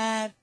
bad